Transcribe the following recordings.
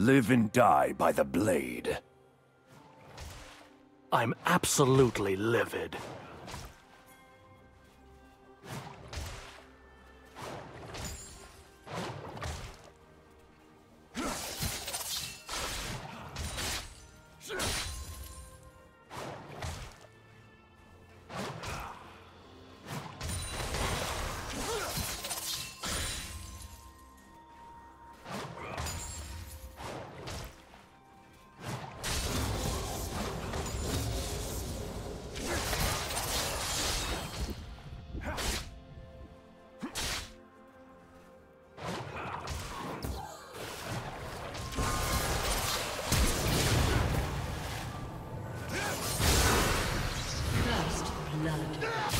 Live and die by the blade. I'm absolutely livid. Blood.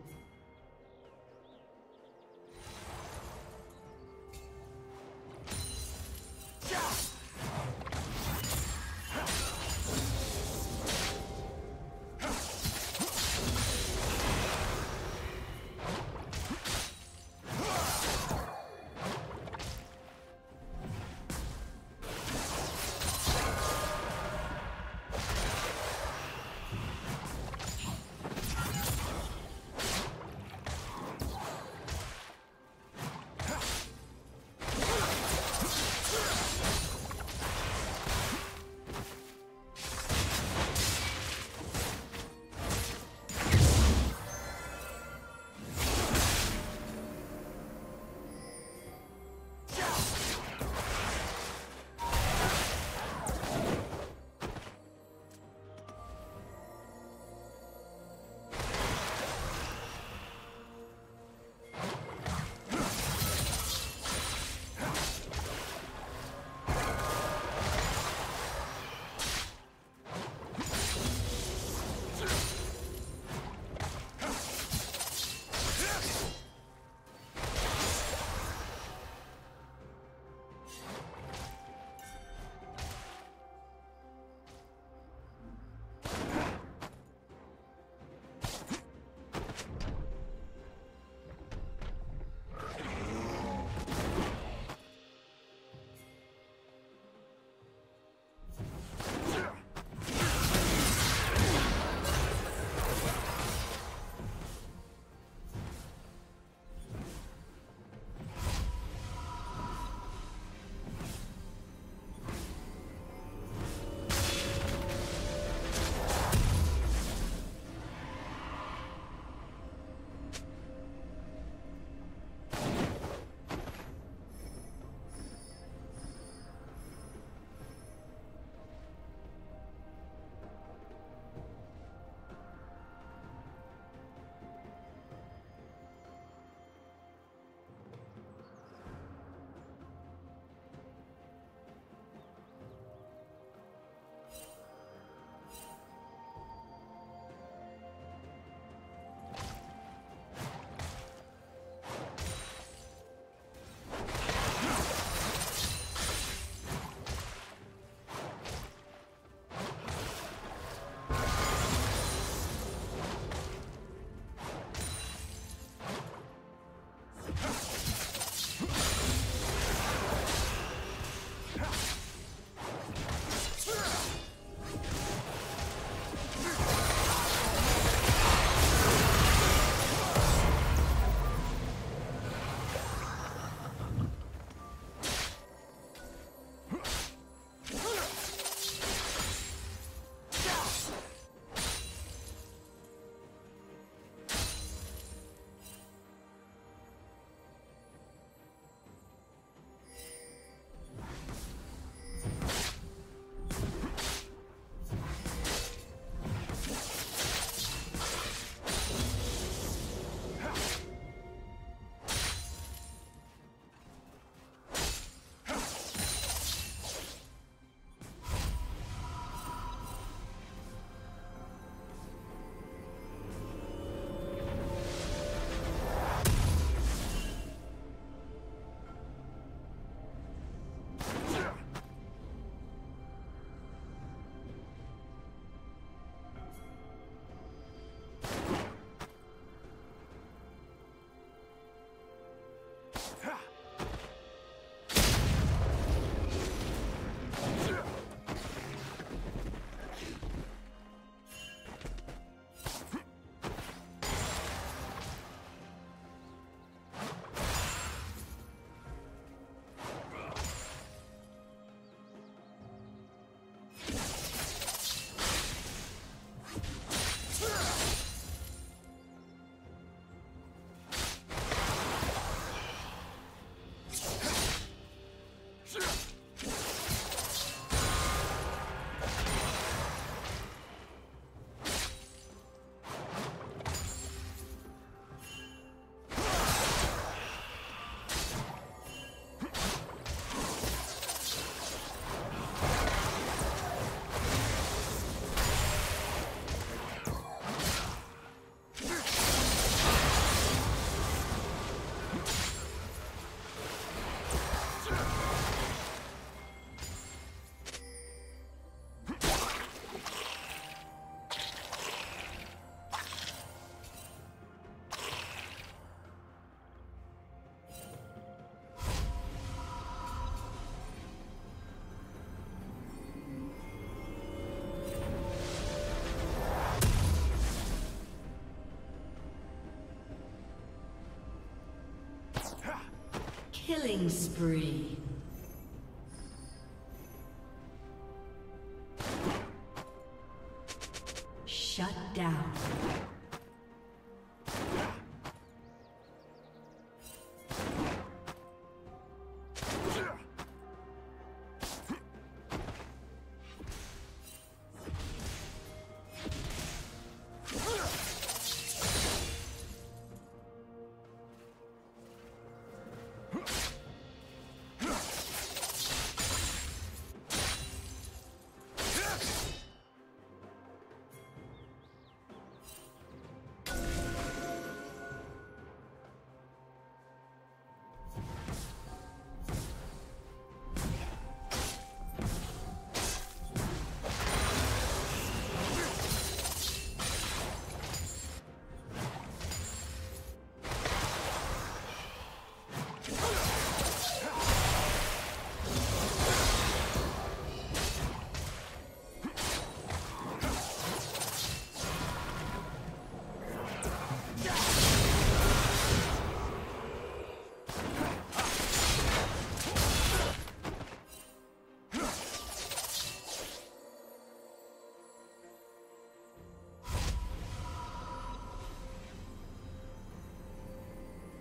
Killing spree.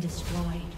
Destroyed.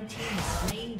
Red team slain